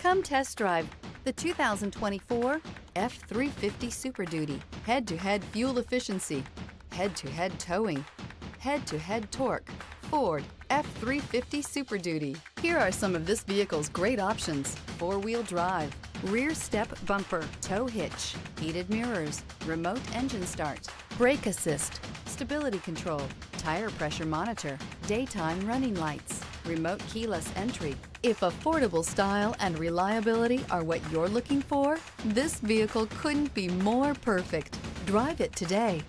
Come test drive the 2024 F-350 Super Duty. Head-to-head fuel efficiency, head-to-head towing, head-to-head torque. Ford F-350 Super Duty. Here are some of this vehicle's great options. Four-wheel drive, rear step bumper, tow hitch, heated mirrors, remote engine start, brake assist, stability control, tire pressure monitor, daytime running lights, remote keyless entry. If affordable style and reliability are what you're looking for, this vehicle couldn't be more perfect. Drive it today.